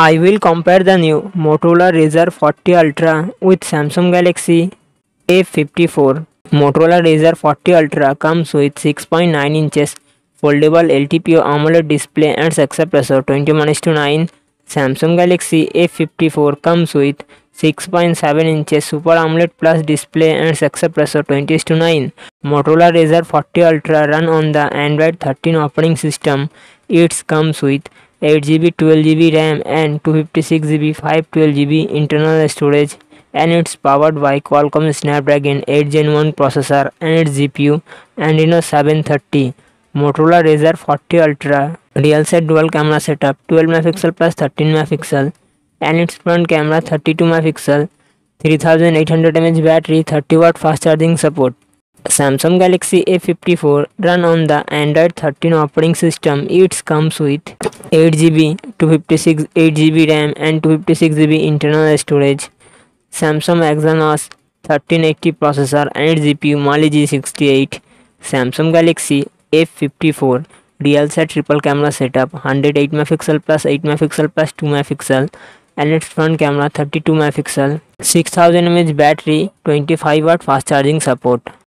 I will compare the new Motorola Razr 40 Ultra with Samsung Galaxy F54. Motorola Razr 40 Ultra comes with 6.9 inches foldable LTPO AMOLED display and aspect ratio 21:9. Samsung Galaxy F54 comes with 6.7 inches Super AMOLED Plus display and aspect ratio 20:9. Motorola Razr 40 Ultra run on the Android 13 operating system. It comes with 8GB 12GB RAM and 256GB 512GB internal storage and it's powered by Qualcomm Snapdragon 8 Gen 1 processor and its GPU and Adreno 730 Motorola Razr 40 Ultra real set dual camera setup 12 megapixel plus 13 megapixel and its front camera 32 megapixel 3800 mAh battery 30 watt fast charging support Samsung Galaxy F54 run on the Android 13 operating system. It comes with 8GB, 256, 8GB RAM and 256GB internal storage. Samsung Exynos 1380 processor and GPU Mali G68. Samsung Galaxy F54 real set triple camera setup 108 megapixel plus 8 megapixel plus 2 megapixel and its front camera 32 megapixel 6000 mAh battery 25 watt fast charging support